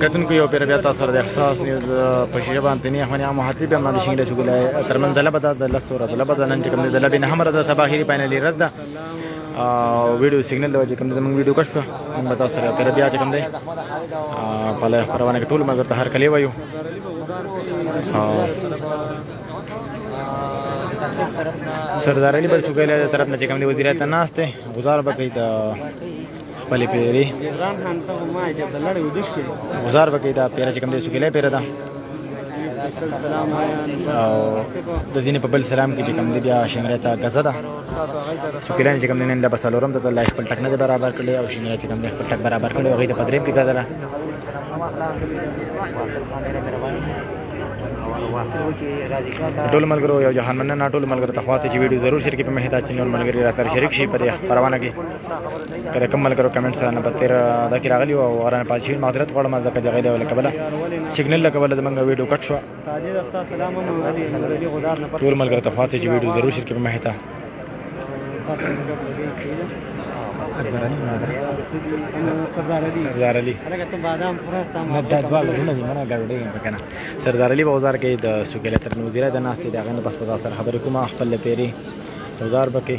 کتونکو یو پیر بیا تاسو سره د احساس نیوز په شیشه باندې نه احمد عام حتی به باندې شنګل شو ګلای ترمن دله بدا د لس سره دله بدا نن چې کوم دله بین هم رده تباهری پاینل رد ده ویډیو سیګنل دی چې کوم د موږ ویډیو کښ شو موږ تاسو سره پیر بیا چې کوم دی په لاره پروانه کې ټول مګر ته هر کلی وایو سردار علي بل څوګل طرف نه چې کوم دی وزیر ته ناشته گزار بکې دا خپل پیری جران خان ته ما چې د لړې ودش کړي گزار وکي دا پیره چې کوم دې سکیلې پیره ده او د دین په بل سلام کې چې کوم دې بیا شنګره ته غزه ده سکیلان چې کوم دې نن لا بسالورم ته لا خپل ټکنه برابر کړي او شنګره چې کوم دې خپل ټک برابر کړي او غي د پدریم کې غزه ده ټول ملګرو یو جهان مننه ټول ملګرو ته خواته چې ویډیو ضرور شریک په مهتا چې نور ملګری را سره شریک شي په خبرونه کې کله کوم ملګرو کمنټ سره نه بتیر دا کې راغلی او غران پاتې معذرت غواړم ځکه د غیله ولا کبله سیګنل لا کبله زمونږ ویډیو کټ شو ټول ملګرو ته فاتې چې ویډیو ضرور شریک مه هتا سردار علي سردار علي بازار کې د سوکلې تر نوزیره د ناستې د غنډه پس په سر خبرې کومه خپل پیری سردار بکې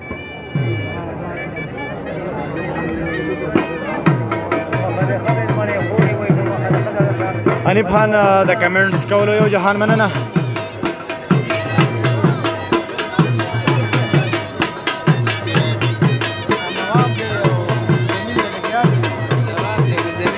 حنیف خان د کمنټس کولو یو جهان مننه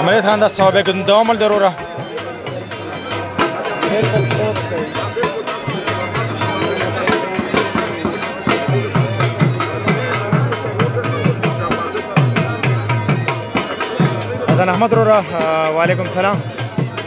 عملیات خان دا صحابه ګن دا عمل ضروره حسن احمد رورا وعلیکم سلام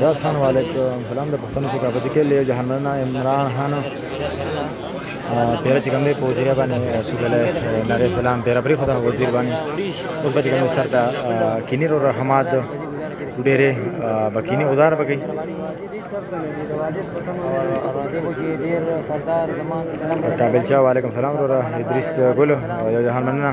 السلام علیکم سلام د پښتنو په کابل کې له جهان مننه عمران خان پیره چې کوم دی په وزیر باندې رسول الله نبی سلام پیره پرې خدا وزیر باندې او په کوم سر دا کینیر او رحمات ډېرې بکینه ودار بګي تابلچا وعلیکم سلام وروره ادریس ګل یو جهان مننه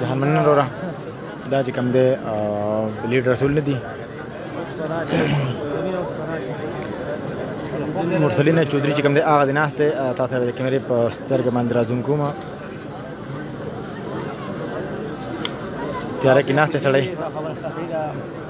جهان مننه وروره دا چې کوم دی لیډ رسول نه دي مرسلینه چودري چې کوم دی هغه د ناس دی تاسو د کیمرې په سترګه باندې راځوم کوم تیاره کې ناس دی سړی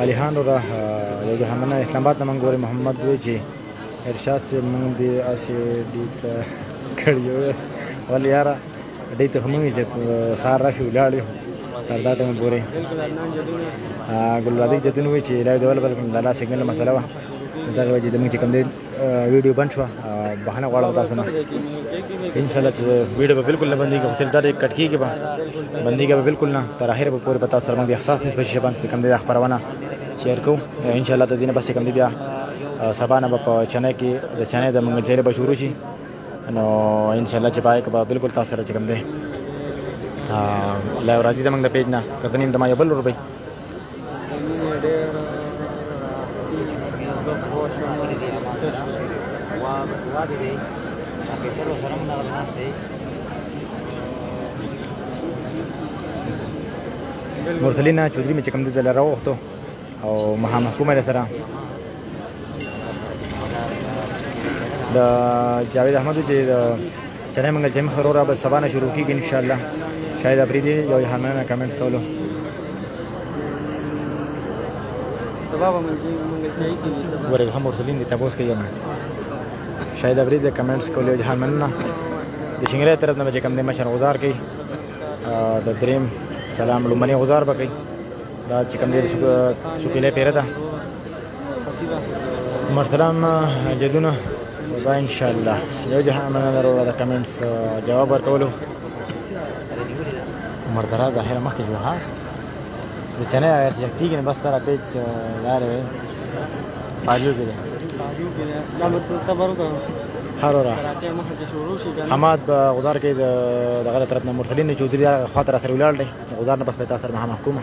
علي خان را یو ځل هم نه اسلام آباد نه مونږ ګوري محمد وی چې ارشاد چې مونږ دې اسې دې ته کړیو ولې یاره دې ته مونږ چې سار راشي ولاړې تر دا ټیم پورې ګلرادي جتن وی چې لا ډول بل کوم دلا سیګنل مسله وا دا وجه دې مونږ چې کوم دې ویډیو بند شو بهانه غواړم تاسو نه ان شاء الله چې ویډیو به بالکل نه بنديږي خو دا ډېر کټ کیږي به بنديږي به بالکل نه تر اخره به پورې پتا سره باندې احساس نشي شي باندې کوم دې خبرونه شیر کوم ان شاء الله د دینه بس کوم دې بیا سبا نه په چنه کې د چنه د منګل چیرې به شروع شي نو ان شاء الله چې پای به بالکل تاسو سره کوم دې لا راځي د منګل پیج نه کتنیم د ما یو بل روپی مرسلینا چودري مې چې کوم دلته راوغوښتو او مهامه کومه له سره د جاوید احمد چې د سلام منګل جیم وروره بس سبا نه شروع کیږي ان شاء الله شاید اپریل یو جهان مننه کمنټس کولو سبا به منګل چای کیږي ورګ هم ورسلین دي تاسو کې یم شاید اپریل د کمنټس کولو جهان مننه د شنګره طرف نه چې کم د مشر غزار کوي د دریم سلام لمنه غزار بکې دا چې کم د سوکلې پیره ده مرسلام جدونه سبا ان شاء الله یو جهان مننه وروره د کمنټس جواب ورکولو مردرا د هر مخکې جو ها د چنه یا چې کیږي بس تر پیج لار وي پاجو کې پاجو کې لا مت صبر وکړه هر ورځ حماد غدار کې د غلط طرف نه مرسلین چودري خاطر سره ولاړ دی غدار نه بس په تاسو سره محکومه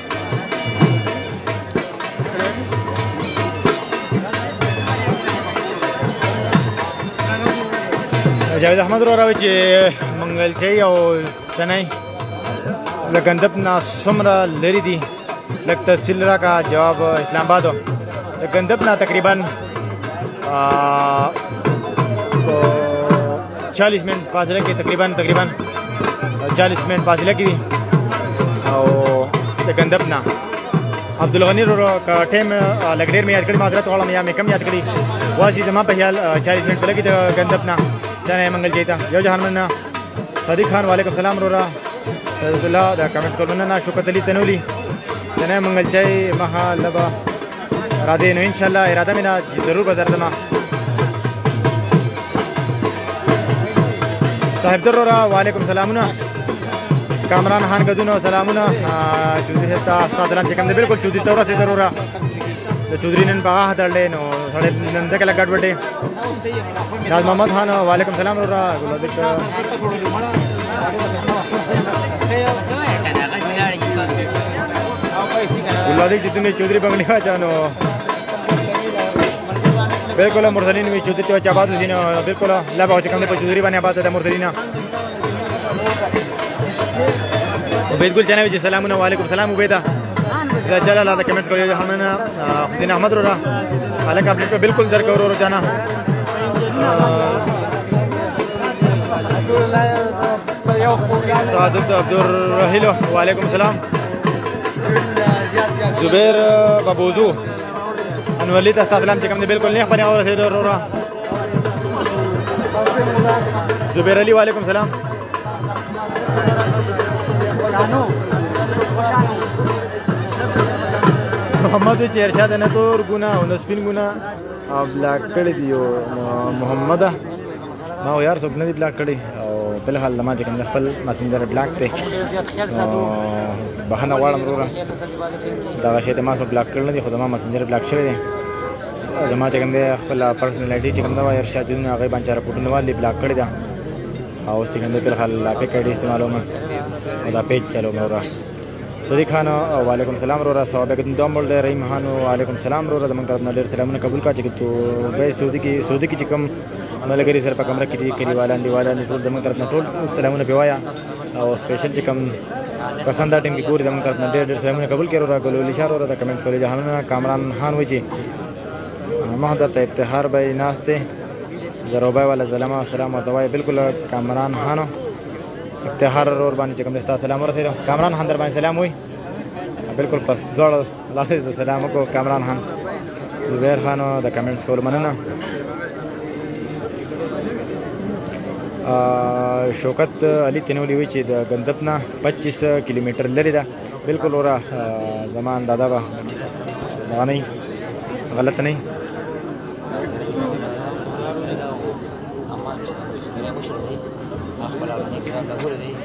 جاوید احمد رو راوي چې منګل چې او چنای لګندپ نا سمرا لري دي لک تفصیل را کا جواب اسلام آباد لګندپ نا تقریبا 40 منټ فاصله کې تقریبا تقریبا 40 منټ فاصله کې او د ګندب نه عبد الغنی رو ټیم لګ ډیر مې یاد کړی معذرت غواړم یا مې کم یاد کړی واسي زما په خیال 40 منټ لګی د ګندب نه چانه منګل جیتا یو جهان مننه صدیق خان وعلیکم السلام رورا الله دا کمنټ کولونه نه شو کتلی تنولی تنه منګل چای مها لبا را دې نو ان شاء الله اراده مې نه ضرور به درته صاحب درورا وعلیکم سلامونه کامران خان غدونو سلامونه چودري صاحب ته استاد لان چې کوم دی بالکل چودري ته ورسې ضروره د چودري نن په هغه درلې نو سړی نن ځکه لګډ وټې راز محمد خان وعلیکم سلام ورا ګل دې ته ګلوادي چې تمه چودري بنگلي واچانو بالکل مرسلین وی چودري ته چاباد دي نه بالکل لا به چې کوم په چودري باندې آباد ده مرسلینا بالکل جناب جی سلام علیکم سلام وبیدا دا چل الله دا کمنټ کوي همن دین احمد را الک اپ ته بالکل در کور ور جانا سعادت عبد الرحیل وعلیکم السلام زبیر بابوزو انولی ته ستاسو لام چې کوم دی بالکل نه خبرې اورې سید وروره زبیر علی وعلیکم سلام محمد چې ارشاد نه تور ګنا او نسبین ګنا او بلاک کړی دی محمد ما یار څوک نه دی بلاک کړی او بل حال لمه چې کوم خپل مسنجر بلاک دی بهانه واړم وروره دا شی ته ما څوک بلاک کړل دی خو ما مسنجر بلاک شوی دی زما چې کوم دی خپل پرسنل آی ډی چې کوم دا یار شادونه هغه باندې راپورټونه والي بلاک کړی دا او چې کوم دی په حال لا په کړی استعمالوم او دا پیج چلو مورا صدیق خان او علیکم سلام وروره ثواب کدن دوم بول رحیم خان او علیکم سلام وروره د موږ طرف نه ډیر سلامونه قبول کا چې تو به سعودي کې سعودي کې چې کوم ملګری سره په کمره کې دي کلیواله دیواله نه ټول د موږ طرف نه ټول سلامونه پیوایا او سپیشل چې کوم پسند دا ټیم کې ګوري د موږ طرف نه ډیر ډیر سلامونه قبول کړو را ګلو لشار وروره د کمنټس کولې جهانونه کامران خان وچی ما د افتخار به ناشته زروبای والا زلمه سلام ورته وای بالکل کامران خانو افتخار رور باندې چې کوم دې سلام ورسېده کامران خان در باندې سلام وي بالکل پس دواړو لاسې زه سلام وکړو کامران خان زبیر خان او د کمنټس کول مننه شوکت علي تنولی وی چې د غندب نه 25 کیلومتر لري ده بالکل اورا زمان دادا با غنی غلط نه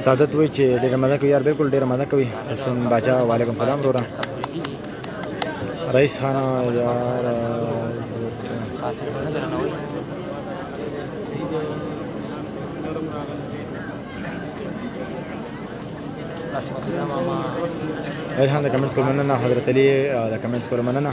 سعادت وای چې ډېر مزه کوي یار بالکل ډېر مزه کوي حسین باچا وعلیکم سلام وروره رئیس خان یار الحمد کمنټ کول مننه حضرت علي د کمنټ کول مننه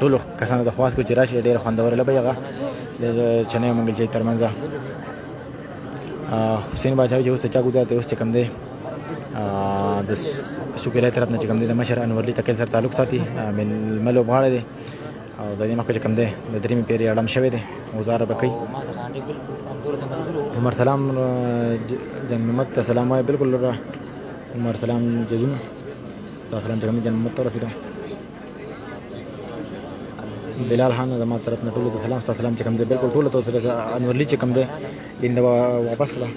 ټولو کسانو ته خواست کو چې راشي ډېر خوندور لبه یغه د چنې منګل چې ترمنځ حسین باچاوي چې اوس ته چا ګوزار ته اوس چې کم دی د سوکلای طرف نه چې کم دی د مشر انورلی تکل سره تعلق ساتي من ملو بغاړه دی او د دې مخکې کم دی د دریم پیری اړم شوی دی وزاره بکی عمر سلام جن محمد ته سلام وای بالکل عمر سلام جزونه تاسو سلام جن محمد ته رسیدم بلال خان زما طرف نه ټول ته سلام ستاسو سلام چې کوم دی بالکل ټول ته سره انورلی چې کوم دی دین دا واپس کړه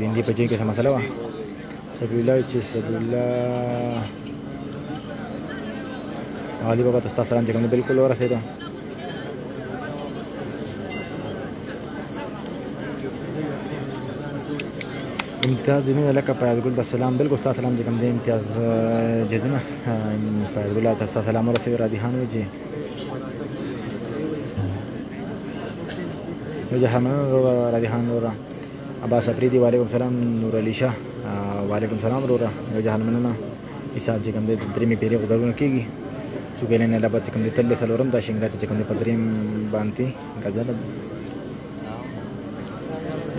دین دی په جې کې څه مسله و سبیل الله چې سبیل الله علي بابا تاسو سلام چې کوم دی بالکل ورسېده امتیاز جنونه لکه پیاز ګل د سلام بالکل تاسو سلام جکم دې امتیاز جنونه پیاز ګل تاسو سلام ورسوي را دي هان وجه وجه همن را دي هان ورا ابا سفریدی وعلیکم سلام نور علی شاه وعلیکم سلام ورا وجه همن حساب جکم دې درې می پیری غوډونه کیږي چې ګلنه لبا چې کوم دې تل سلورم دا شنګات چې کوم دې پدریم باندې غزل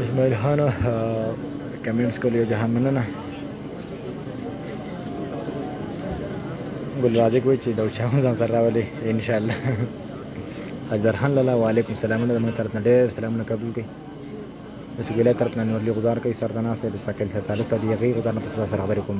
اسماعیل خان کمنټس کولی جهان مننه ګل راځي کوی چې دا چا ځان سره راولي ان شاء الله حضرت خان لاله وعلیکم السلام د من طرف نه ډېر سلامونه قبول کړئ د سګولې طرف نه نور لغزار کوي سردانه ته د تکل سره تعلق دی غي غزار نه پښتو سره خبرې کوم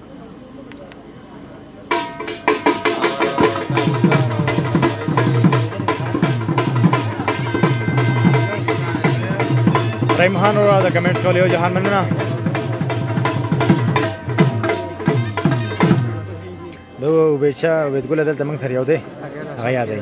رحیم خان ورو د کمنټ کول یو جهان مننه د وبېچا وېدګل دلته موږ سره یو دی هغه یاد دی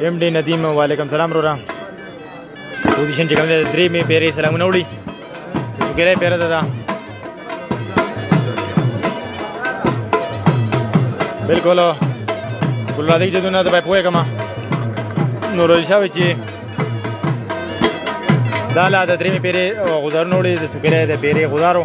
ایم ډي ندیم وعلیکم سلام وروره پوزیشن چې کوم دی درې مې پیرې سلامونه وړي ګیره پیره ده دا بالکل ګل راځي چې دونه ته به پوهه کما نور شاوي چې دا لا د درې مې پیرې غزارونه وړي د څوکره د پیرې غزارو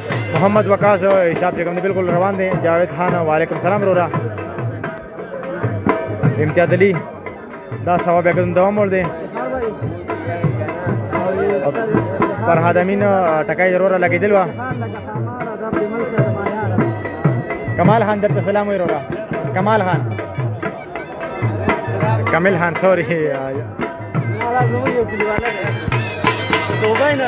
محمد وقاص حساب چې کوم دی بالکل روان دی جاوید خان وعلیکم السلام رورا امتیاز علی دا سوا بیا کوم دوام ور دی فرهاد امین ټکای رورا لګیدل وا کمال خان درته سلام وی رورا کمال خان کمال خان سوري دوبای نه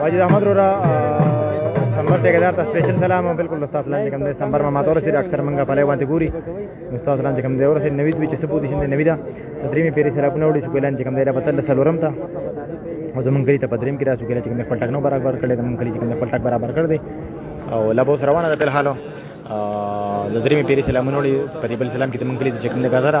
واجد احمد رورا سمبر ټیکدار ته سپیشل سلام او بالکل استاد لاند کوم د سمبر ما ماتور سره اکثر منګه پلای وانت ګوري استاد لاند کوم د اور سره نوید وچ سپو دي شنه نویدا دریم پیری سره خپل وړي شکل لاند کوم د پتل سلورم ته او زمونږ کلی ته پدریم کې راځو کله چې کوم خپل ټکنو برابر کړي زمونږ کلی چې کوم خپل ټک برابر کړ دی او لبو سره روانه ده په حالو د دریم پیری سلامونه وړي په دې بل سلام کې زمونږ کلی ته چې کوم د غزره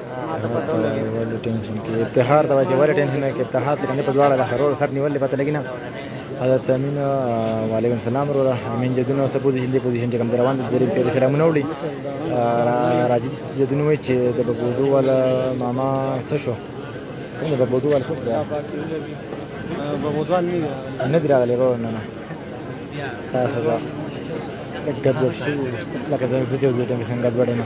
ولې ټینشن کې اتحاد ته وایي ولې ټینشن کې اتحاد چې کنه په دواړه د خرور سر نیولې پته لګی نه حضرت امین وعلیکم السلام وروره امین جدونه څه پوزیشن دی پوزیشن چې کوم روان دي درې په سلامونه وړي راځي جدونه وایي چې د بودو ولا ماما څه شو کوم د بودو ولا څه بودو نه نه دراغلی ورور نه نه تاسو دا ګډوډ شو لکه زه چې وځم څنګه ګډوډ نه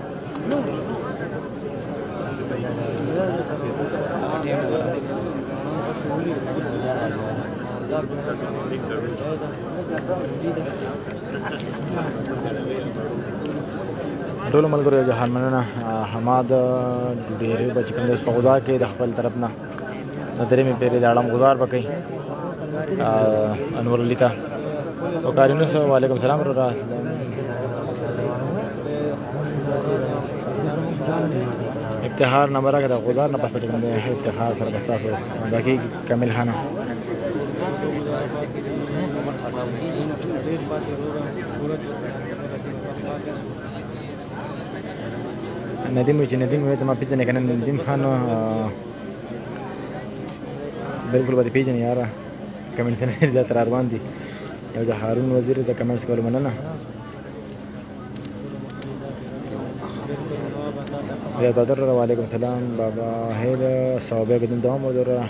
ټول ملګرو جهان مننه حماد ډېرې بچ کړم په غوځا کې د خپل طرف نه درېمې پیرې د اړم غزار به کوي انور علي ته وکارینو سره وعلیکم سلام ورور ابتحار نمبر هغه د غزار نه پخپټ باندې ابتحار سره بستاسو دا کې کامل خانه ندیم وی چې ندیم وی ته ما پیژنې کنه ندیم خان بالکل به پیژنې یاره کمنټ نه لري دا تر روان دي یو د هارون وزیر د کمنټس کول مننه یا بدر وعلیکم سلام بابا هیل صاحب بدن دوام ودره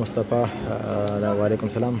مصطفی وعلیکم سلام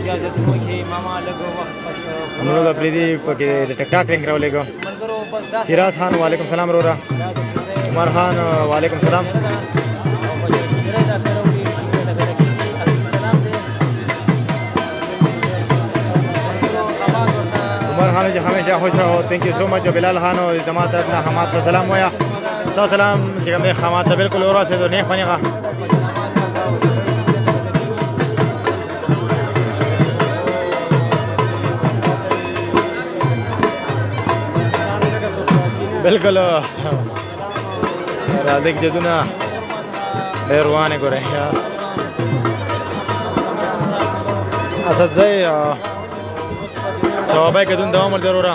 اجازه مو چې ماما لګو وخت پس نو دا پریدي پکې د ټک ټاک لینک راولېګو سراج خان وعلیکم سلام وروره عمر خان وعلیکم سلام عمر خان چې همیشه خوش رہو ثانک یو سو مچ بلال خان او جماعت نه حماد سلام ویا تاسو سلام چې کوم خامات بالکل اورا سه نه خنیغه بالکل راځي جدونه ډېر روانه ګورې اسد زې ثوابه کدون دوام ورته وروره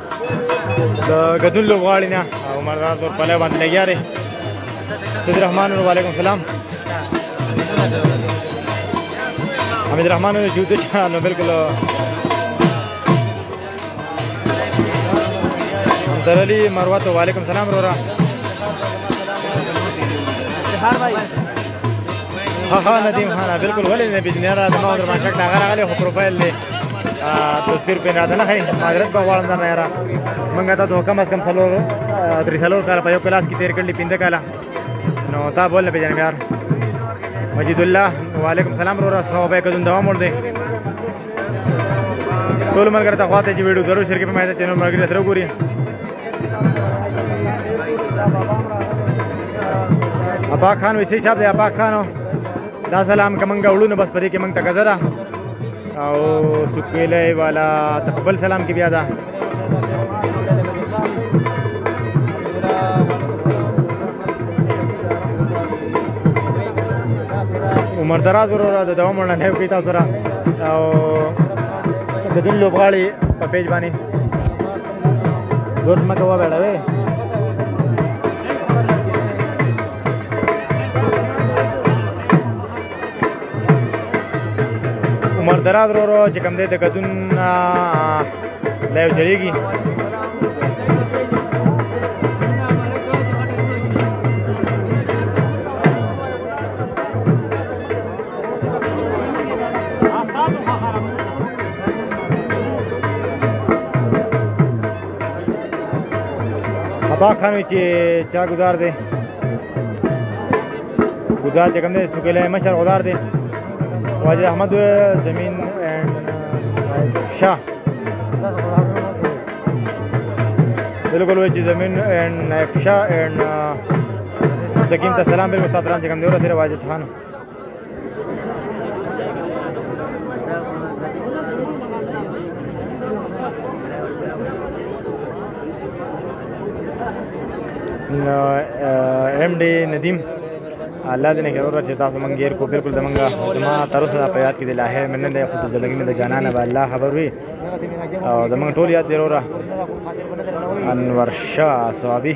د ګدون لوبغاړي نه عمر راز ور پله باندې لګیا دی سید رحمان وعلیکم السلام حمید رحمان جو د شان بالکل همدر علی مروت وعلیکم السلام رورا هر بھائی ها ها ندیم خان بالکل ولې نه بجنه را د ما درمان شک هغه راغلی خو پروفایل دی تصویر پې نه ده نه ښایي معذرت به غواړم دا نه یاره مونږ ته دوه کم از کم څلور درې څلور کاله په یو کلاس کې تېر کړلي پنځه کاله نو تا بول نه پېژنم یار مجید الله وعلیکم سلام وروره سوه به کدون دوام ور دی ټول ملګر ته خواته چې ویډیو ضرور شریک په مایته چینل ملګر سره وګوري ابا خان وسی صاحب دی ابا خانو دا سلام کومنګ وړونه بس پرې کې موږ ته غزره او سکویلې والا تقبل سلام کې بیا دا عمر دراز وروره د دوام وړاندې نه کوي تاسو را او د دین لوبغاړي په پیج باندې ګورم کوه وړاوي عمر دراز رو رو چې کوم دی د ګدون لایو چلیږي ابا خان چې چا گزار دی خدا چې کوم دې سګلې مشر غدار دې واجد احمد زمين شاه بالکل وای چې زمين اند نائب شاه اند تقیم ته سلام بالکل ساتران چې کوم دې ورته واجد خان نو ایم ډي ندیم الله دې نه غوړه چې تاسو مونږ غیر کو بالکل زمونږه زما تر اوسه په یاد کې د لاهر مننه ده خو د زندګی مې د جانانه به الله خبر وي او زمونږ ټول یاد دی وروره انور شاه صوابي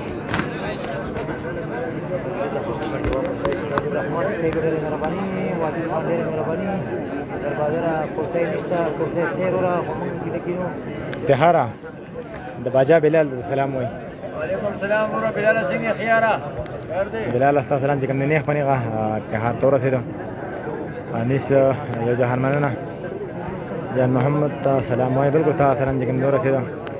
تهرا د باجا بلال سلام وای وعلیکم السلام ورو بلال څنګه خيارا بلال تاسو سلام چې کوم نه خپنی غا تهرا تور سره انیس یو جهان مننه جان محمد تاسو سلام وای بالکل تاسو سلام چې کوم نور سره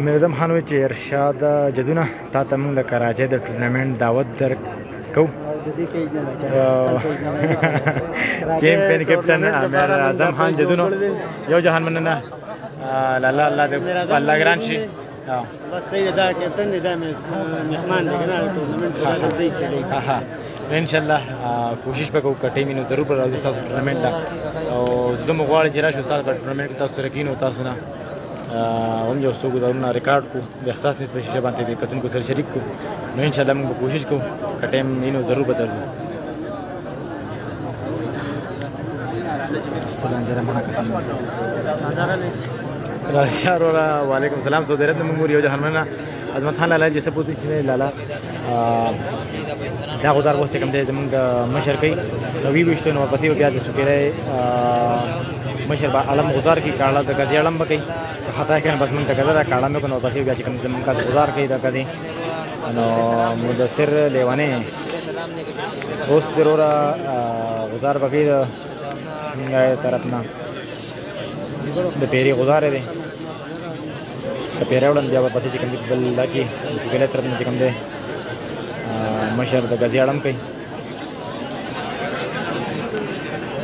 مردم خان وی چې ارشاد جدونه تا ته موږ د کراچۍ د ټورنمنټ دعوت در کو چیمپئن کپټن امیر اعظم خان جدونو یو جهان مننه لالا الله دې الله ګران شي بس صحیح دا کپټن دی دا مهمان دی کنه ټورنمنټ دا دی چلی ها ها ان شاء الله کوشش وکړو کټې مینو ضرور راځو تاسو ټورنمنټ ته او زه مو غواړم چې راشو تاسو ټورنمنټ تاسو سره کینو تاسو نه هم یو څو ګزارونه ریکارډ کو د احساس په شیشه باندې د کتونکو سره شریک کو نو ان شاء الله موږ کوشش کوو کټیم نینو ضرور بدل سلام جره مانا کسان شهر وعلیکم السلام سودرت موږ یو جهان مننه عظمت خان لالا جسه پوتې چې لالا دا خو دار اوس چې کوم دی زمونږ د مشر کوي نو وی وشته نو پسې بیا د سپیره مشر با علم گزار کی کالا د غزي علم بکی خطا کین بس مونږ ته غزا دا کالا مې کو نو پسې بیا چې کوم زمونږ کا گزار کوي د غزي نو مدثر لیوانه اوس ضرور گزار بکی د طرف نه د پیری غزار دی د پیری وړاندې بیا به پته چې کوم بل دا کې ګله تر نه کوم دی مشر د غزي اړم کوي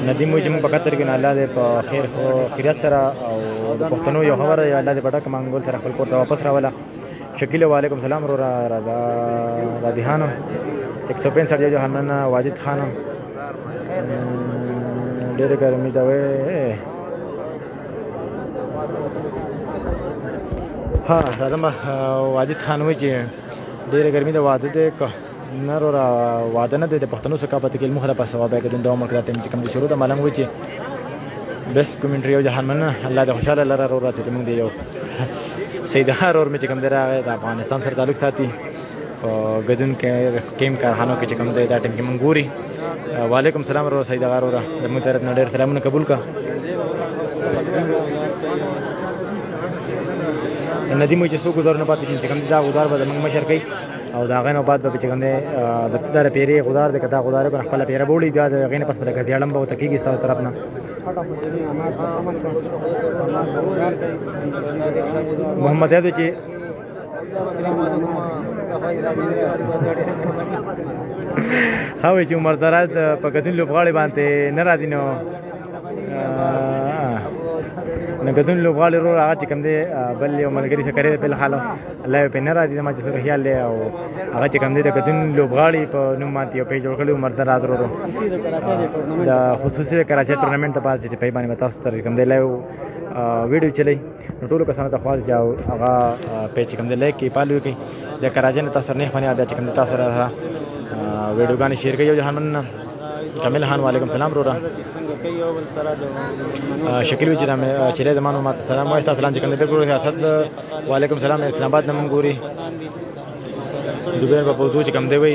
ندی مو چې موږ په قطر کې نه الله دې په خیر خو خیرات سره او د پښتنو یو خبره یا الله دې په ډک منګول سره خپل کور ته واپس راولا شکیل وعلیکم سلام رو را را را دیهانو 165 سره جو هنن واجد خانم ډېره ګرمي ده وې ها راځم واجد خان وې چې ډېره ګرمي ده واده ده که نه رو را واده نه ده د پښتنو ثقافت کې مخه په ثواب کې د عمر کړه ټیم چې کوم شروع ده ملنګ وې چې بیس کومنټري او جهان مننه الله دې خوشاله لره رو را چې موږ دې یو سیدهار اور مې چې کوم دی راغی د افغانستان سره تعلق ساتي په ګدون کې کیم کارخانو کې چې کوم دی دا ټیم کې مونږ ګوري وعلیکم سلام ورو سید غار ورو د مو طرف نه ډېر سلامونه قبول کا ندی مو چې څو ګذار نه پاتې چې کوم دا ګذار به مونږ مشر کوي او دا غنه بعد به چې کوم دی د در پیری ګذار د کدا ګذار په خپل پیره بولی دا د غنه پس په دغه دیړم به تکیږي ستاسو طرف نه محمد یاد چې هاوی چې عمر دراز په کتن لوبغاړي باندې نه راځي نو نه کتن لوبغاړي رو هغه چې کوم دی بل یو ملګری څخه کړی په حال الله په نه راځي ما چې سره خیال دی او هغه چې کوم دی د کتن لوبغاړي په نوم باندې یو پیج جوړ کړی عمر دراز رو دا خصوصي کراچۍ ټورنمنت په پاس چې په باندې تاسو تر کوم دی لایو ویډیو چلی نو ټول کسانو ته خواږه چې هغه پیج کوم دی لایک کی پالو کی د کراچۍ نه تاسو نه خونی بیا چې کوم تاسو را ویډیوګان شیر کوي جهان من کامل خان وعلیکم سلام وروره شکل وی چې دا چې له زمانو ماته سلام وایي تاسو سلام چې کوم دی ګورو سیاست وعلیکم سلام اسلام آباد نمون ګوري دوبه په پوزو چې کوم دی وی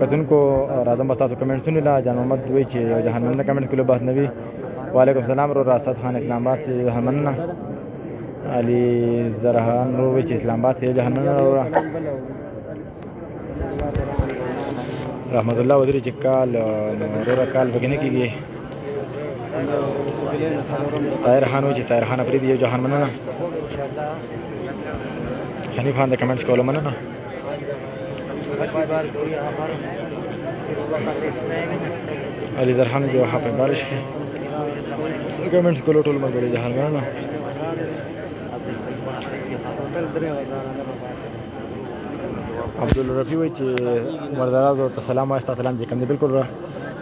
کتونکو راځم به تاسو کمنټونه لا جان محمد دوی چې یو جهان مننه کمنټ کولو بحث نوي وعلیکم السلام رو راسد خان اسلام آباد چې جهان مننه علي زرهان رو چې اسلام آباد چې جهان مننه رو رحمت الله وزیر چې کال نو رو کال بګنه کیږي طاهر خان و چې طاهر خان پرې دی یو جهان مننه حنیف خان د کمنټس کولو مننه علي زرحان جو حافظ بارش کې کمنټس کولو ټول مګر جهان مننه عبدالرفیع وایي چې مرداراز ورته سلام وایي ستا سلام چې کوم دی بلکل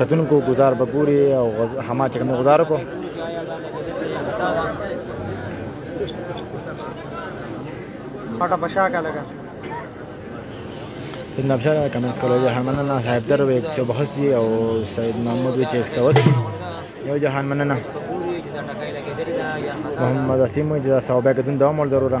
کتونکو گزار بګوري او حما چې کوم گزار کو پټه بشا کا لگا ابن ابشار کمنټس کولای شئ هر مننه صاحب در 182 او سید محمود 180 یو جهان مننه محمد اسیم جزا صاحب کتون دوام ور ضروره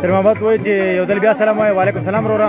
سلام آباد وای چې یو ځل بیا سلام وای وعلیکم سلام وروره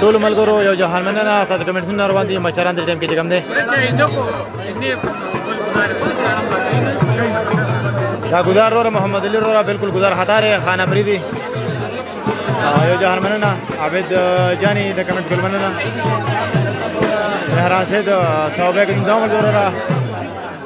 ټول ملګرو یو جهان مننه ساده کمنټونه روان دي مشران د ټیم کې څنګه دي دا ګدار وروره محمد علي وروره بالکل ګدار خطر خان امریدي یو جهان مننه عابد جاني د کمنټ ګل مننه مهران سید صاحب ګنځام وروره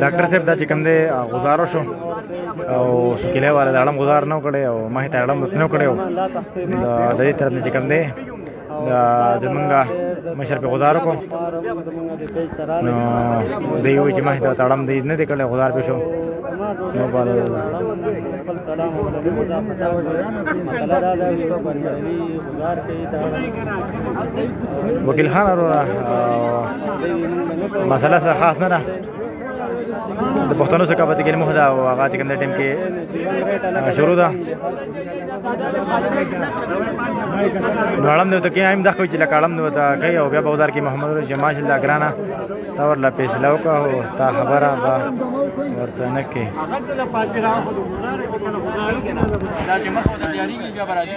ډاکټر صاحب دا چې کوم دی غزارو شو او سکیله والا د اړم غزار نه کړي او ما ته اړم نه کړي او د دې طرف نه چې کوم دی زمونږه مشر په غزار کو نو دی وی چې ما ته اړم دی نه دی کړي غزار په شو نو بل سلام علیکم وکیل خان وروره مسله څه خاص نه ده د پښتنو څخه پاتې کلمه ده او هغه چې کوم ټیم کې شروع ده نړم نو ته کې هم دغه چې لکړم نو ته کوي او بیا بازار کې محمد رضی ماشاء الله ګرانه تا ور لا پیسې لو کا هو تا خبره با ورته نه کې هغه ته پاتې راو خو ګزار کې کنه خدای دا چې مخ ته تیاری کې بیا راځي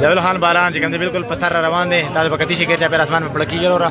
جبل خان باران چې کوم بالکل په سر روان دي دا په کتي شي کې په اسمان په پړکی جوړه باران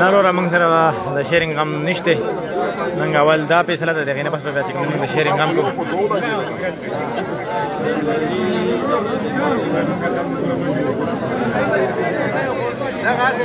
نور موږ سره د شیرینګ غم نشته موږ اول دا فیصله ده دغه نه پس به چې موږ د شیرینګ غم کوو دا غازه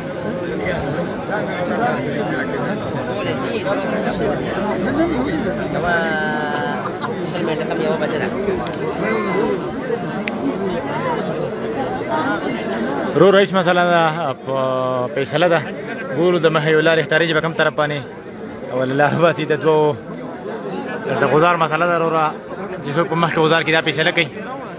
رو رئیس مثلا دا پیسله ده ګورو د مه یو لارې خارج به کم طرف باندې او الله باسي د دوو د غزار مسله ده وروره چې څوک په مخکې غزار کې دا پیسله کوي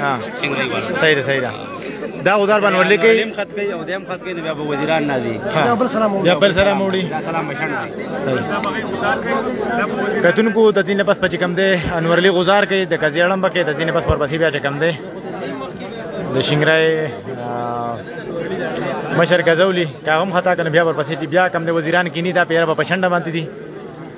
ها صحیح ده صحیح ده دا غزار باندې ورلې کې دیم خط کوي او دیم خط کوي بیا به وزیران نه دي دا بل سلام وړي دا بل سلام وړي دا سلام مشان دي کتونکو د دین پس پچ کم ده انور علي غزار کوي د کزیړم بکې د دین پس پر پسې بیا چ کم ده د شنګرای مشر غزولی کاغم خطا کنه بیا ورپسې چې بیا کم د وزیران کینی دا پیر په پښنډه باندې دي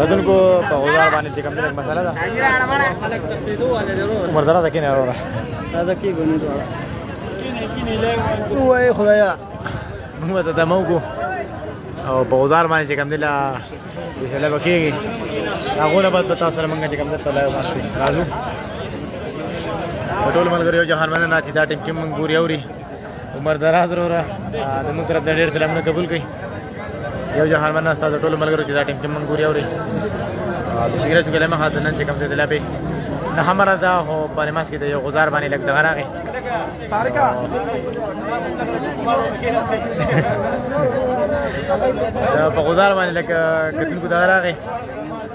بدن کو په غوړار باندې چې کوم څه مسله ده عمر دره تکې نه وروره دا د کې غونې دوه وای خدایا موږ ته دمو کو او په غوړار باندې چې کوم دې لا دې له بکیږي هغه نه بعد تاسو سره موږ چې کوم دې په لایو باندې راځو ټول ملګریو جهان مننه چې دا ټیم کې موږ ګوري اوري عمر دراز وروره د موږ طرف ډېر سلامونه قبول کړئ یو جهان مننه ستاسو ټول ملګرو چې دا ټیم کې مونږ ګوري اوري د شګره چې کلمه خاطر نن چې کوم څه دلا به نه هم راځه هو په نماز کې د یو غزار باندې لګ دغه راغی تارکا په غزار باندې لګ کتل کو دغه راغی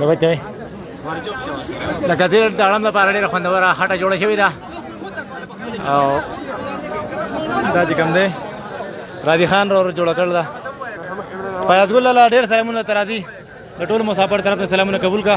نو به ته د کثیر د اړم لپاره ډېره خوندوره خټه جوړه شوې ده او دا چې کوم دی راضي خان ورور جوړه کړې ده فیاض ګل لاله ډېر سلامونه تر راضي د ټول مسافر طرف ته سلامونه قبول کا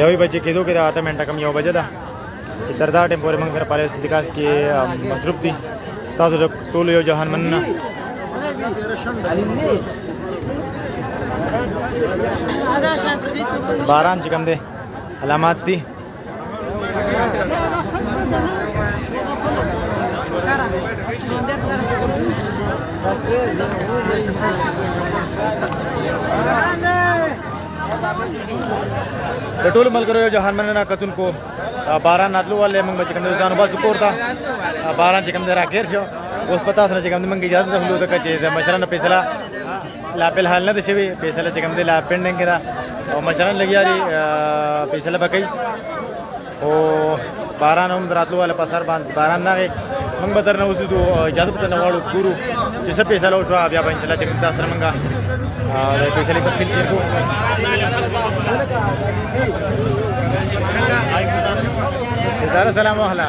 یوې بجې کېدو کې د اته منټه کم یو بجه ده چې تر دا ټیم پورې موږ سره پالیل تدقیقات کې مصروف دي تاسو د ټول یو جهان مننه باران چې کوم دی علامات دي د ټولو ملګرو یو جهان مننه کتونکو باران ناتلو والے موږ چې کوم ځان وباسو کوړتا باران چې کوم راکیر شو اوس پتا سره چې کوم موږ اجازه نه هلو ځکه چې مشرانو فیصله لا په حال نه ده شوی فیصله چې کوم دی لا پینډینګ ده او مشران لګیا دي فیصله به کوي او باران هم دراتلو والا په سر باندې باران نه غي موږ به درنه وځو ته اجازه ته نه واړو ګورو چې څه فیصله وشو بیا به ان شاء الله چې تاسو سره موږ د فیصله په تل کې کوو اداره سلام وهلا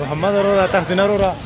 محمد ورور تاسو نه ورور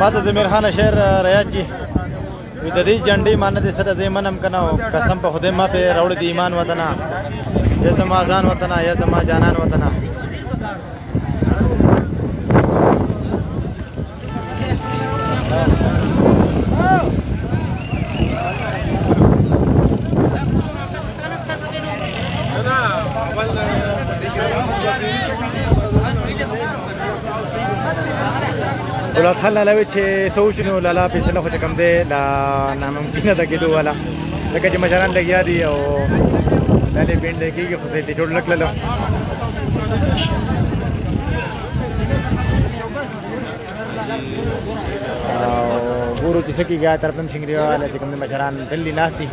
ما ته زمیر خان شعر ریاض جی وی د دې جنډې معنی دې سره زې منم کنه او قسم په خدای ما په راوړ دې ایمان وطن یا زما ځان وطن یا زما جانان وطن ولات خان لالا وی چې سوچ نو لالا په سره خو کم دی لا ناممکنه ده کېدو والا لکه چې مشران لګیا دي او لاله بینډ لګیږي خو دې جوړ لکلل ګورو چې سکی ګیا تر پم شنګریواله چې کوم مشران دلی ناس دي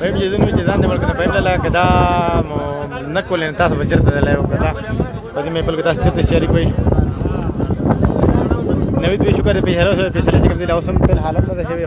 بهم چې دنو چې ځان دې ملک نه بهم لاله کدا نه کولین تاسو بچرته دلای وکړه په دې مې بلګ تاسو چته شریک وي نوید به شکر په هر څه په سره چې کوم دي لاوسم په حالت ده شوی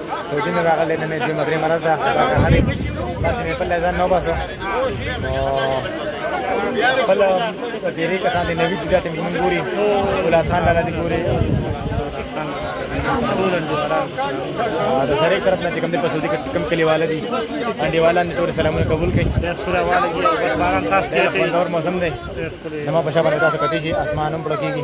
سعودي نه راغلی نه مې چې مدرې مرض ده خبر راغلی بس مې خپل ځان نه وباسو خپل ډېری کسان د نوي جدا ته مونږ ګوري ګلاب خان لالا دې ګوري د سره طرف نه چې کوم د پسودي کم کلیواله دي انډیواله نه ټول سلامونه قبول کړي ډېر خورا واله دي باران ساس کې چې نور موسم دی نو ما په شابه تاسو کتي شي اسمانم پړکیږي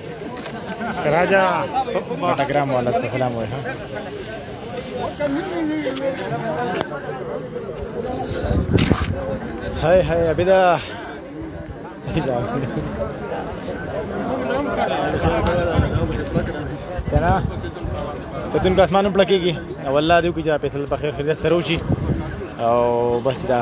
سراجا پټګرام والا ته سلام وایي هاي هاي ابدا کنه کتون کا اسمانم پړکیږي او الله دې وکړي چې په خیر خیر سره وشي او بس دا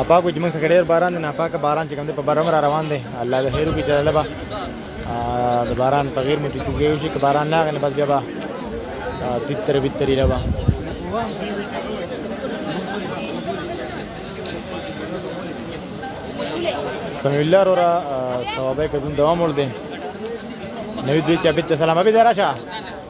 اپا کو چې موږ څخه ډېر باران دی نه پاکه باران چې کوم دی په برم را روان دی الله د خیر وکړي چې الله به د باران په غیر مو ټیټو کېږي چې که باران نه غني بس بیا به تیتر بیتری نه به سمیع الله رورا ثوابه کدون دوام ورده نوی دوی چا بیت سلام ابی دراشه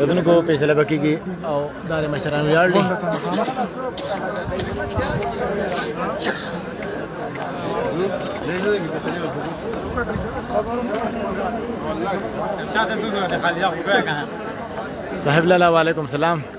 ددن کو پیسې لبا کیږي او دا د مشران ویاړ دي صاحب لالا وعلیکم السلام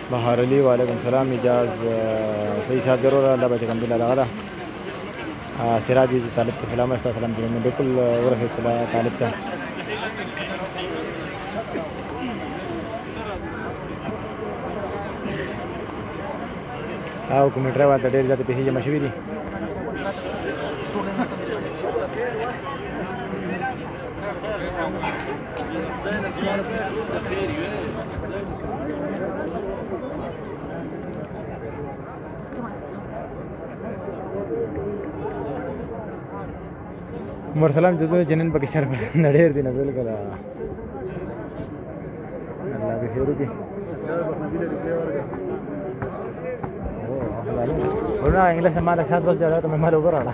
بهارلی وعلیکم سلام اجاز صحیح صاحب ضرور الله به کوم بل لغلا سراج دې طالب ته سلام استاد سلام دې بالکل ورسې طالب ته او کوم ډرایور ته ډېر زیات پیسې جمع شوې دي عمر سلام جزو جنن پکې شر پسند ډېر دي نه بالکل الله به خیر وکړي ورنه انګلیسه ما د شاد بس جوړه ته مې مال وګراله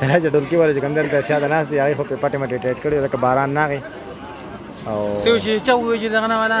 سره چې ډولکی وره چې کوم دلته شا د ناس دی هغه خو په پټه مټه ټیټ کړی ځکه باران نه غي او څه چې چا وې چې دغه نه والا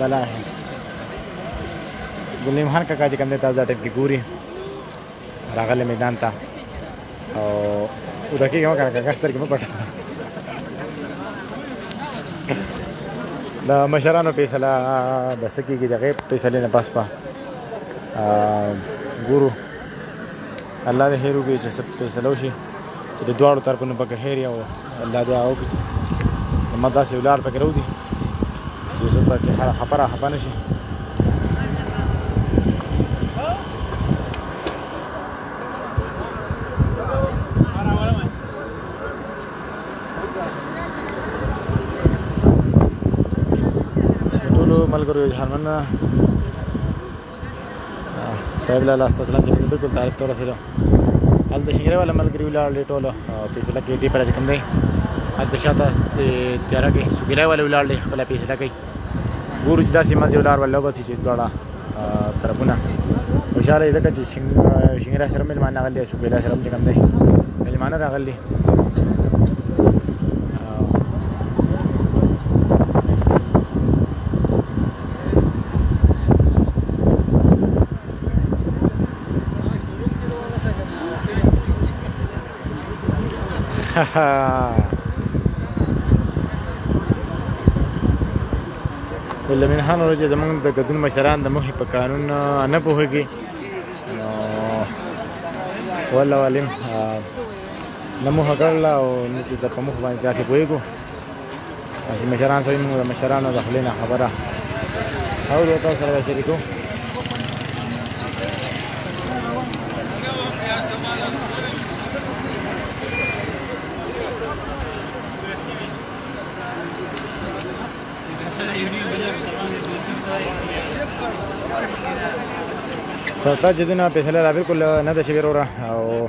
بلا هي ګلیم خان کاکا چې کوم دی تاسو دا ټیپ کې ګوري راغلی میدان ته او ودکې کوم کاکا کاکا سترګې مه پټه د مشرانو فیصله د څه کېږي د غیب فیصلې نه پس په ګورو الله دې خیر وکړي چې څه فیصله وشي چې د دواړو طرفونو پکې خیر یې او الله دې هغه وکړي چې زما داسې یو لار پکې راوځي چې زه پکې هره خپه را خپه نه شي ټولو ملګرو یو جهان مننه صاحب لاله ستاسو سلام جناب بالکل تعریف ته ورسېدو هلته شینګرۍ والا ملګري ولاړ دی ټول فیصله کوي دې پر کوم دی هلته شاته تیاره کې سوګیلای والا ولاړ دی خپله فیصله کوي ګورو چې داسې مزې ولار ولا وبسي چې دواړه طرفونه خوشحاله یې ځکه چې شینګرۍ سره مېلمانه راغلي دی سوګیلای سره هم چې کوم دی مېلمانه راغلي Ha ha. لمن خان ورځ زمونږ د ګدون مشران د مخې په قانون نه پوهېږي نو والله والیم نه مو هغه او نه چې د په مخ باندې ځکه پوهېږو چې مشران سره موږ د مشرانو د خلینه خبره او د تاسو سره شریکو ستا جدي نه پیسې لا بالکل نه د شي وروره او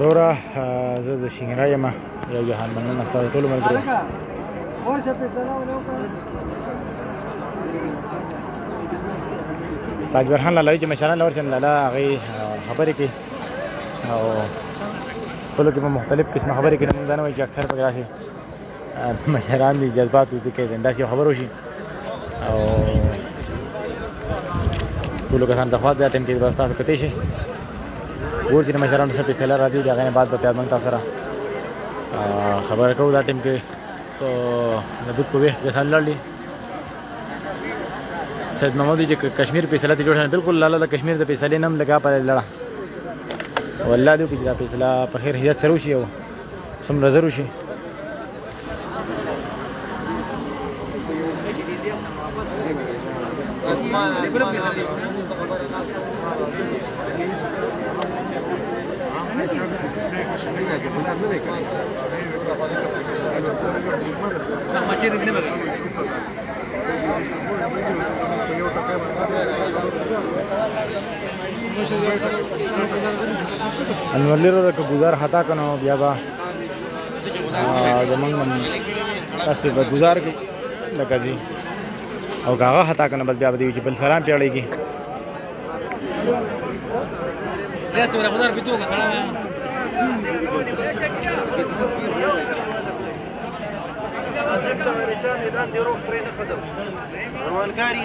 رورا زه د شینګرا یم یو جهان مننه تاسو ټول ملګرو ورشه په سلام علیکم تاج برهان لاله چې مشران لور چن لاله هغه خبرې کې او ټول کې مختلف قسم خبرې کې موږ دا نه وایي چې اکثر پکې راشي مشران دي جذبات دي کوي دا چې خبرو شي او ټول کسان د خوا د ټیم کې بس تاسو کته شي ور چې مشران سره په فعال راځي دا غنه بعد په پیغام تاسو سره خبره کوو دا ټیم کې تو د دوی په وخت کې حل لړلی سید محمد چې کشمیر په فیصله جوړه بالکل لاله د کشمیر د فیصله نم لگا پر لړا والله دې کې دا فیصله په خیر هیڅ تروشي څومره زر وشي انور لرو د گزار خطا کنو بیا با زمنګ من تاسو په گزار کې لکه دي او هغه خطا کنه بس بیا به دی چې بل سلام پیړېږي بیا څه ورغدار په توګه سلام روانکاری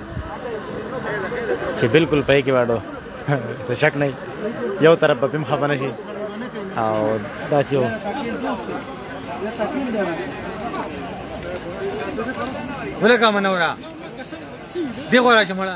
چې بالکل پای کې واړو څه شک نه یو طرف په پم خبره شي او داسې یو ولکه منورا دی خو راشه مړه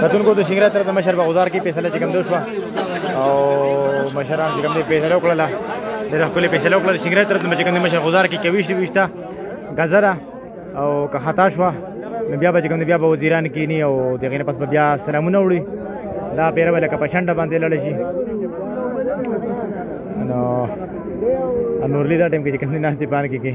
کتونکو د شنګرا سره د مشر په غزار کې فیصله چې کوم دوه شو او مشران چې کوم دې فیصله وکړه د خپل فیصله وکړه شنګرا سره د مشر کوم مشر غزار کې کوي شي وشته غزره او که خطا شو نو بیا به کوم بیا به وزیران کې نه او دغه نه پس بیا سلامونه وړي دا پیره ولکه پښنده باندې لړ شي نو انورلی دا ټیم کې کوم نه ناشته پان کې کې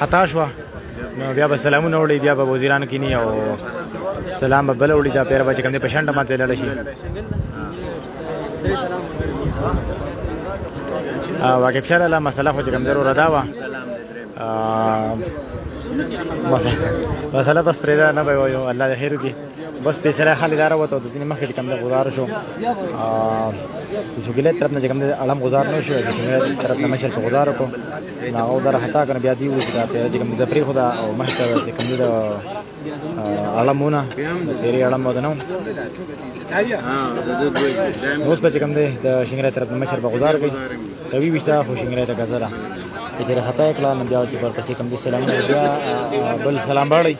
خطا شو نو بیا به سلامونه وړي بیا به وزیران کې نه او سلام به بل وړي دا پیر به چې کوم په شنډه ماته لاړ شي واقع چاله لا مسله خو چې کوم ضرور ادا وا مسله بس پرې دا نه به وایو الله دې خیر وکړي بس په سره خالي دار وته د دې مخکې کوم د غزار شو ا شګلې طرف نه کوم د علم غزار نه شو د شګلې طرف نه مشر په غزار کو نا او در حتا کنه بیا دی و چې دا ته کوم د پری خدا او مشر چې کوم د علمونه ډېری علم ودنه اوس په کوم د شګلې طرف نه مشر په غزار کوي کوي وشته خو شګلې ته غزاره چې حتا کلا نه بیا چې پر پسې کوم د سلام بیا بل سلام باړی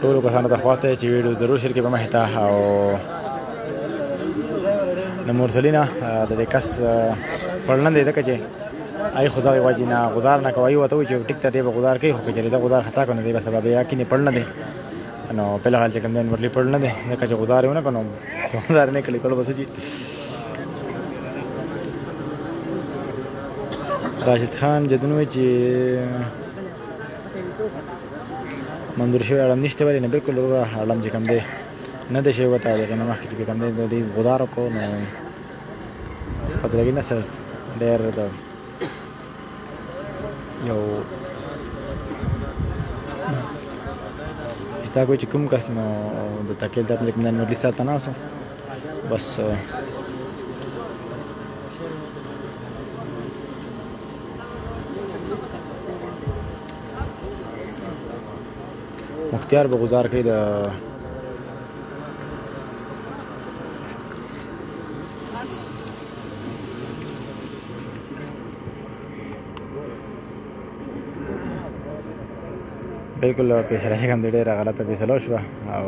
ټول کسانو ته خواست دی چې ویډیو ضرور شیر کړئ په مخې ته او د مرسلینه د دې کس پړلن دی ځکه چې ای خدا وی واجی نه غزار نه کوي وته چې ټیک ته دی به غزار کوي خو چې دا غزار خطا کنه دی به سبب یا کې نه پړلن دی نو بل حال چې کوم دین ورلی پړ نه دی نه کچ غزار نه کنو غزار نه کلی کولو بس جی راشد خان جدنوی چې منظور شوی اړم نشته ولی نه بالکل وروره اړم چې کوم دی نه د شی وته دغه نه مخکې چې کوم دی د غزار کو نه پته لګی نه سر ډیر د یو تا کوئی چې کوم کس نو د تکیل ته لیکم نن مجلس ته نه اوسم بس مختیار به گزار کړی د بالکل پیسره چې کوم دی ډېره غلطه فیصله وشوه او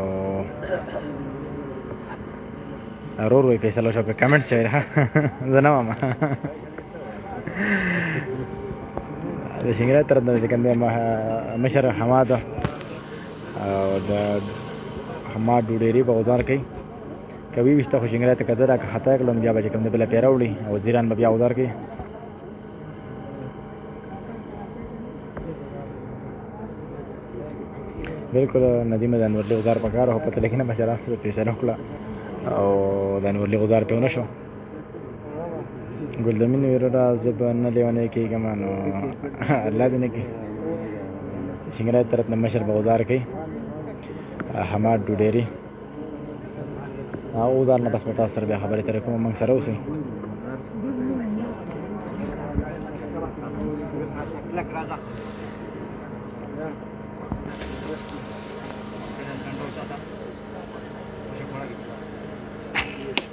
ورور وایي فیصله وشوه په کمنټ چې ویل زه نه وم د شنګرای طرف نه چې کوم دی مشر حماد او د حماد ډوډېري په غوځار کوي که وی وشته خو جنګړه ته کده را که خطا کړم بیا به کوم د بل پیرا وړي او زیران به بیا ودار کې بالکل ندیم د انور له غزار پکاره هو پته لګینه بشر اخر په سره کړه او د انور له غزار ته ونشو ګل دمن ویرا زب نه لیونه کیږم نو الله دې نه کی څنګه طرف نه مشر بغدار کوي حماد ډوډيري او دا نه بس متا سره بیا خبرې ترې کوم موږ سره اوسئ لک راځه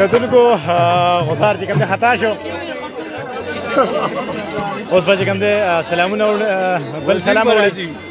کتونکو غفار چې کوم خطا شو اوس به چې کوم سلامونه بل سلام علیکم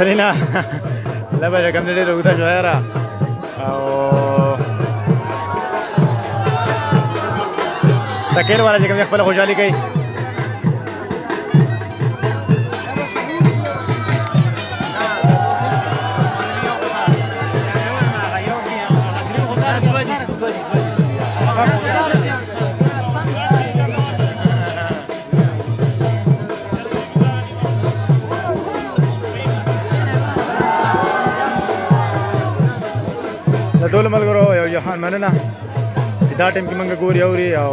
سرینا لبا رقم دې ډېر وګدا شوی را او تکیر والا چې کوم خپل خوشحالي کوي ټول ملګرو یو جهان مننه دا ټیم کې منګه ګوري اوري او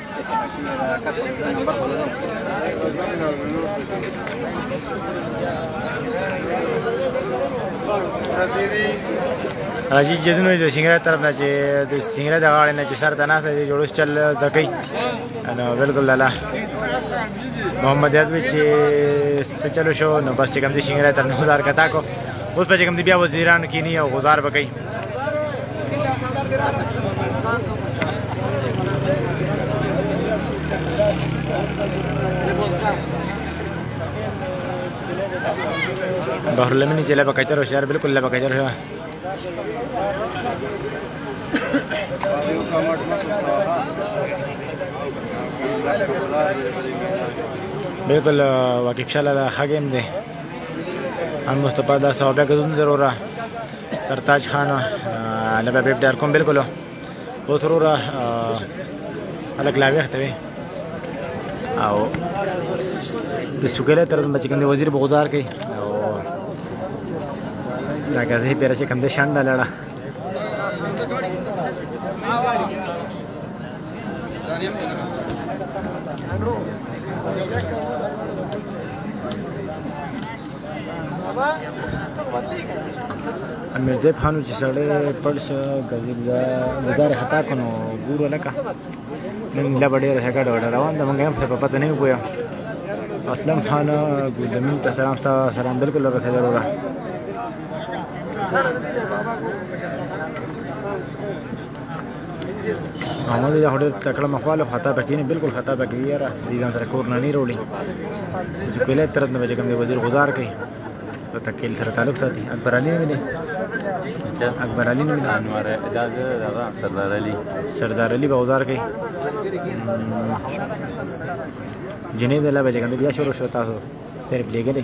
راځي چې دنه د سنگره طرف نه چې د سنگره د غاړې نه چې سر ته نه ته جوړوس چل زکې نو بالکل لاله محمد یاد وی چې څه چلو شو نو بس چې کوم د سنگره تر نه گزار کتا کو اوس په کوم دی بیا وزیران کې نه او گزار وکړي بحر لمنی چې لبا کچر او شهر بالکل لبا کچر شو بالکل واقف شاله خګم دی ان مصطفی دا صحابه کدون ضروره سرتاج خان لبابیب ډار کوم بالکل او تروره الګ لا وخت وي او د سوګلې تر باندې کوم وزیر بغزار کوي او دا غزه پیره چې کوم د شان لاله Thank you. نږدې پانو چې سړی پړ شو ګزار خطا کنو ګورو لکه نن لا ډېر هغه ډول روان ده مونږ هم څه په پته نه پوهه اسلم خان ګلمین ته سلام ستا سلام بالکل رسېدل وروره محمد دا هډر تکړه مخاله خطا پکې نه بالکل خطا پکې یاره دې ځان سره کور نه نه وروړي چې پیله تر نه بچ کوم دی وزیر غزار کوي په تکیل سره تعلق ساتي اکبر علي نه دی اچھا اکبر علي نه دی انور دا دا سردار علي سردار علي به غزار کوي جنې دلا بچ کوم بیا شروع شو تاسو صرف لګلې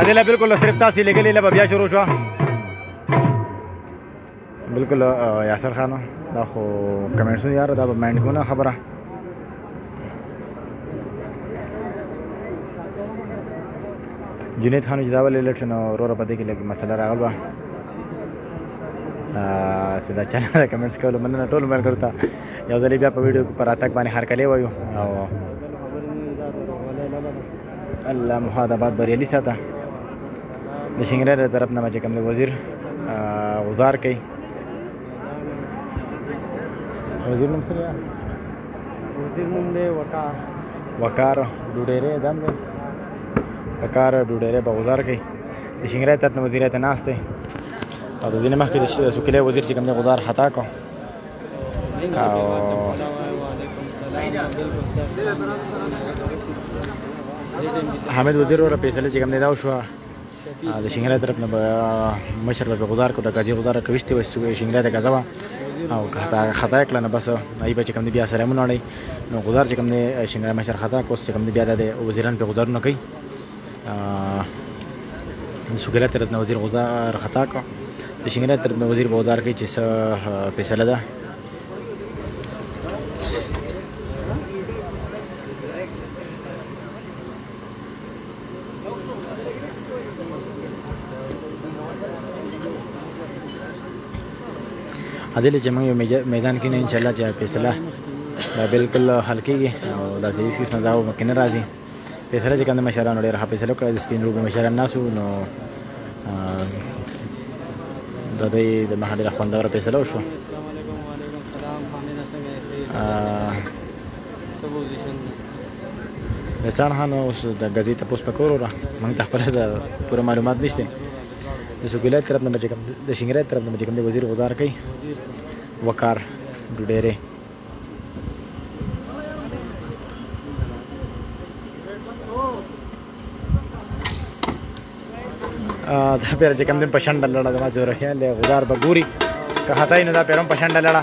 ادله بالکل صرف تاسو لګلې لبا بیا شروع شو بالکل یاسر خان دا خو کمنټسونه یار دا به مایند کو نه خبره جنید خان جدا ولې لټ نو وروره په دې کې لګي مسله راغله سدا چانه کمنټس کول مننه ټول ملګرو ته یو ځلې بیا په ویډیو کې پر اتک باندې هرکلی وایو او الله محمد آباد بریالي ساته د شنګرې له طرف نه چې کوم دی وزیر غزار کوي وزیر نوم سره وزیر نوم دی وقار وقار ډوډېرې دم دی وقار ډوډېرې په غزار کوي د شنګرې طرف نه وزیر ته ناست دی او د دې مخکې د سوکلې وزیر چې کوم دی غزار خطا کو حامد وزیر ور پیسلې چې کوم نه دا شو د شنګره طرف نه مشر به گزار کو د غزي گزار کوشته و چې شنګره د غزا او خطا خطا کړل نه بس ای به چې کوم بیا سره مونږ نو گزار چې کوم نه شنګره مشر خطا کوس چې کوم بیا د وزیران په گزار نه کوي د سوګلات رتن وزیر غزار خطا کو د شنګلات رتن وزیر بوزار کې چې څه فیصله ده عادل چې موږ میدان کې نه ان شاء الله چې فیصله بالکل حل کېږي او دا چې هیڅ قسم دا ممکن نه راځي فیصله چې کوم د مشرانو ډېره ښه فیصله وکړه د سپین لوبې مشران ناسو نو د دوی د مخه ډېره خوندوره فیصله وشوه احسان خان اوس د غزې تپوس په کور وره موږ ته خپله پوره معلومات نشته د سوګولایت طرف نه بچ کوم د شنګرای طرف نه بچ کوم د وزیر غزار کوي وقار ډډېره دا پیر چې کم دین په شنډه لړه زما زوره خیال دی غزار به ګوري که هتای نه دا پیرم په شنډه لړه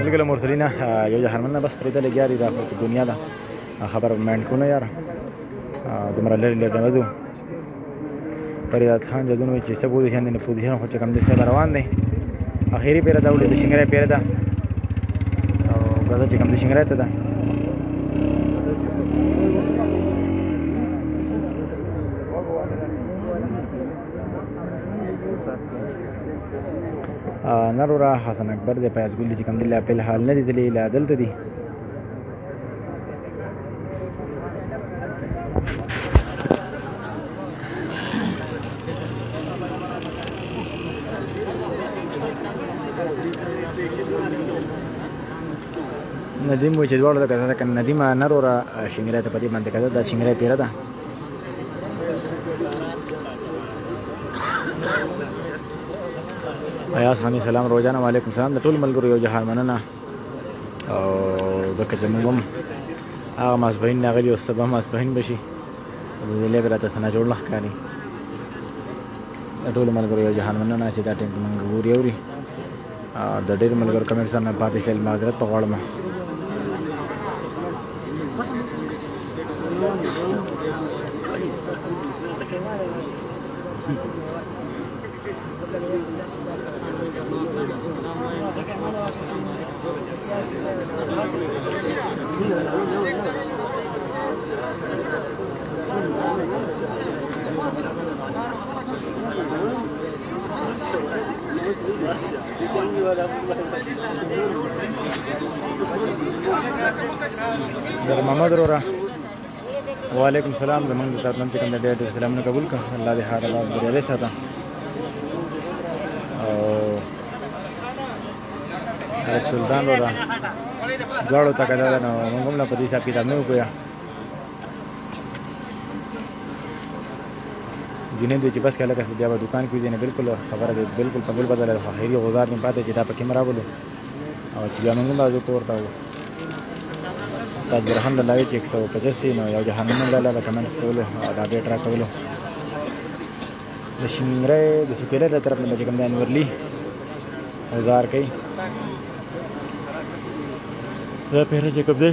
ملګری مرسلین یو جهرمن نه بس پرې ته لګیا دي دا دنیا ده خبر منډ کو نه یار دمر لری لری نه دو پریات خان جدون وی چې څه بوله شان نه پوزیشن خو چې کم دي سره روان دي اخیری پیره دا ولې د شنګره پیره دا او غزا چې کم دي شنګره ته ده نرورا حسن اکبر د پیاز ګل چې کوم دی لا په حال نه دی دلی لا دلته دی ندیم وچې دوړ د کزا د ندیم نرورا شنګره ته پدی باندې کزا د شنګره تیر ده ایاز خانی سلام روزانه وعلیکم سلام د ټول ملګرو یو جهان مننه او ځکه چې موږ هم هغه ماسپهین راغلي او سبا ماسپهین به شي د دې لږ راته ثنا جوړ نه ښکاري د ټولو ملګرو یو جهان مننه چې دا ټیم کې موږ ګوري اوري د ډېر ملګر کمنټ سره نه پاتې شل معذرت په غواړم در محمد رورا وعلیکم السلام زمونږ د ساتنم چې کوم د ډېر ډېر سلامونه قبول کړه الله دې هر الله بریالی ساته او عرب سلطان رورا دواړو ته کده ده نو موږ هم له په دې حساب کتاب نه وکړو جنې دې چې بس کله کس بیا به دکان کې نه بالکل خبره دې بالکل په بل بدل خو خیری غزار نه پاتې چې دا پکې مرا بولو او چې بیا موږ راځو تور تا وو تا برهان د لایټ 150 نو یو جهنم نه لاله کمنټس کولو دا به ټرا کولو د شمره د سکیلر له طرف نه چې کوم د انورلی غزار کوي دا پیره چې کوم دی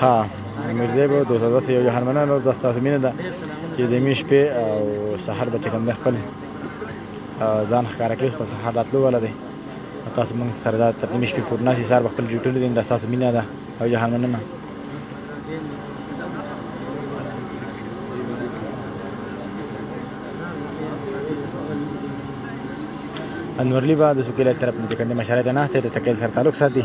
ها امیر زیب او دوست دوست یو جهان مننه او زه تاسو مینه ده چې د می شپې او سحر به ټکم د خپل ځان ښکارا کې خپل سحر راتلو ولا دی تاسو موږ سره دا تر می شپې پورې ناسي سار خپل ډیوټل دین د تاسو مینه ده او جهان مننه انورلی با د سوکیلا طرف نه چې کنده مشارکت نه ته د تکل سره تعلق ساتي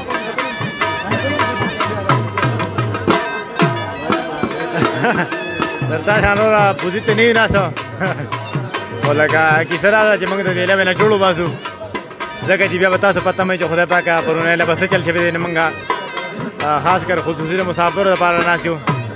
درته شانو را پوزي ته نه ناسو ولکه کیسه را چې موږ ته ویله ونه جوړو باسو ځکه چې بیا به تاسو پته مې چې خدای پاک پرونه له بسه چل شوی دی موږ خاص کر خصوصي مسافر لپاره ناسو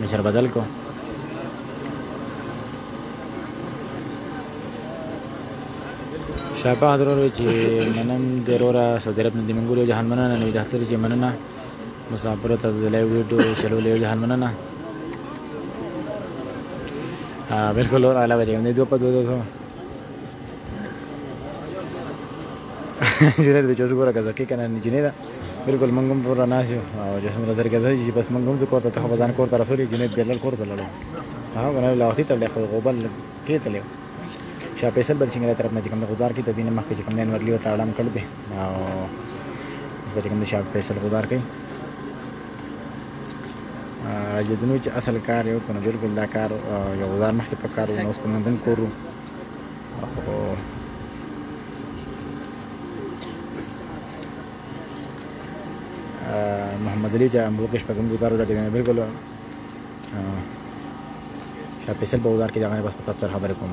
مشر بدل کو شاپه حضرور چې منم دروره سعودي عرب نه د منګولو جهان مننه نه د اختر چې مننه مسافر ته د لای ویډیو چلو له جهان مننه ها بالکل اور علاوه دې نه دوه په دوه دوه جنید به چوز ګوره کزه کې کنه جنید بالکل موږ هم پر ناس یو او چې څومره زر کېدای شي بس موږ هم زه کور ته ته به ځان کور ته رسولې جنید بېرلل کور ته لاړو هغه به نه له وختي تړلی خو غوبل کې تللی شاه فیصل بل څنګه طرف نه چې کوم د غزار کې ته دینه مخکې چې کوم دین ورلی او تاړم کړ دی او اوس به چې کوم د شاه فیصل غزار کوي جدنو چې اصل کار یو کنه بالکل دا کار یو غزار مخکې په کار نو اوس کوم دن کورو محمد علي چې امبوکش په کوم دوکار ولګېد نه بالکل شاپېسل په وزار کې دغه نه بس په تاسو خبرې کوم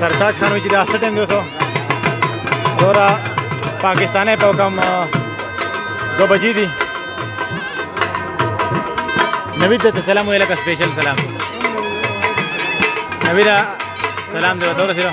سردار خان چې دا څه ټیم وسو ګورا پاکستاني په کوم دو بجې دي نوید ته سلام ویل کا سپیشل سلام نویدا سلام دی ورته ورسېږه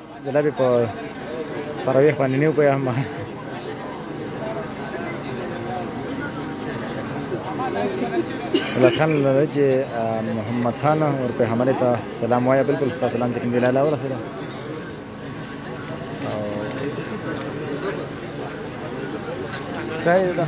دلته په سروي باندې نیو په هم لکن لري چې محمد خان ور په حمله ته سلام وایا بالکل تاسو سلام چې کوم دی لاله ورسره خیر ده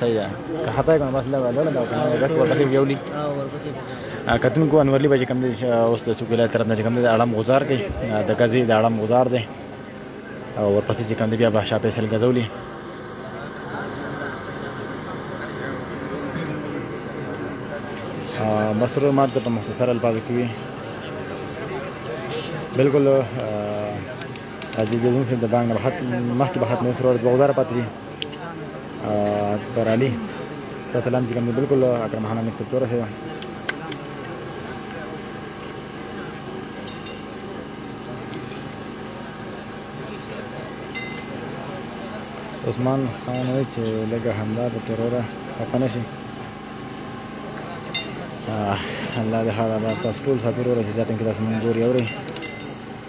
صحیح ده که خطا کوم بس لږه لړه دا کنه غټ ورپسې ویولي کتون کو انورلی به کوم دې اوس د سوق ولایت طرف نه کوم دې اړم گزار کوي د غزي د اړم گزار دی او ورپسې چې کوم دې بیا به شاپې سل غزولي مسرور مات په مختصر الفاظ کې وي بالکل عزیز جزون سے دبانگ نبخت مخت بخت میں سرور دوغدار پاتری اکبر علي ته سلام چې کوم بالکل اکرم خان مې کتور شوی عثمان خان وایي چې لږه همدا د تروره خفه نه شي الله دې هغه تاسو ټول سفر ورسې دا ټینګ تاسو مونږ ګوري اوري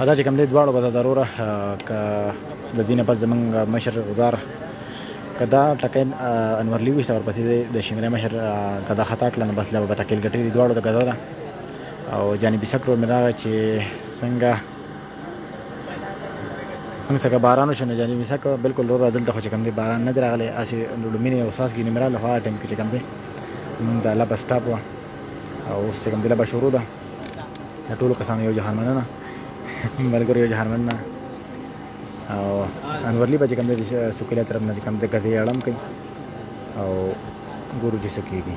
او دا چې کوم دی دواړو به دا وروره که د دې نه پس زمونږ مشر ادار که دا ټکی انورلي وي ورپسې د شینګرې مشر که دا خطا کړه نو بس له به تکیل ګټې دي دواړو د غزا ده او جانبي سکرو مې دا چې څنګه څنګه څنګه باران شنه جاني مې سکه بالکل رو را دلته خو چې کوم دی باران نه دراغله اسی لومینه او ساس کې نیمرا له هوا ټیم کې چې کوم دی دا لا بس ټاپ او څنګه دی لا بشورو ده د ټولو کسانو یو جهان مننه ملګرو یو جهان مننه او انورلی به چې کوم د سوکلیا طرف نه کوم د غزې اړم کوي او ګورو چې څه کېږي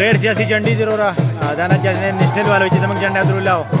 غیر سیاسي جنډې دي وروره دا نه چې نېشنل والو چې زموږ جنډه درولله وو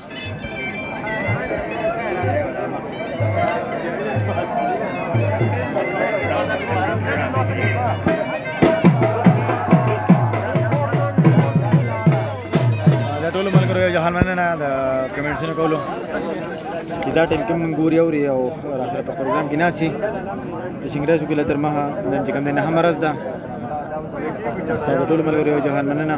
جهان مننه د کمنټسونو کولو چې دا ټیم کې مونږ ګوري اوري او راخره په پروګرام کې ناسي د شنګراجو کې لتر مها نن چې کوم دی نه مرز ده ساده ټول ملګري او جهان مننه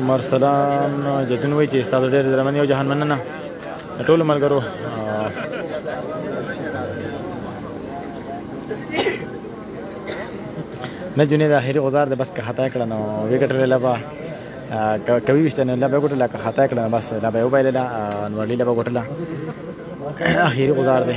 عمر سلام جتون وی چې استاد ډېر درمن یو جهان مننه ټول ملګرو نه جنې د اخیری غزار د بس که خطا کړه نو ویکټ لري لبا کوي وشته نه لبا ګټه لکه خطا کړه بس لبا یو بایله لا انورلی لبا ګټه لا اخیری غزار ده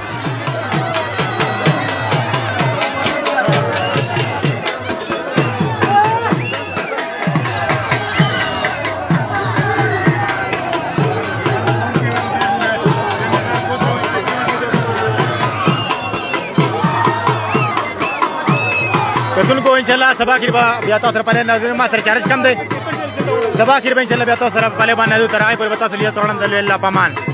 کتونکو ان شاء الله سبا کې به بیا تاسو سره پلان نظر ما سره چارج کم دی سبا کې به ان شاء الله بیا تاسو سره پلان باندې تر آی پر تاسو لیا تورن دلې الله پامان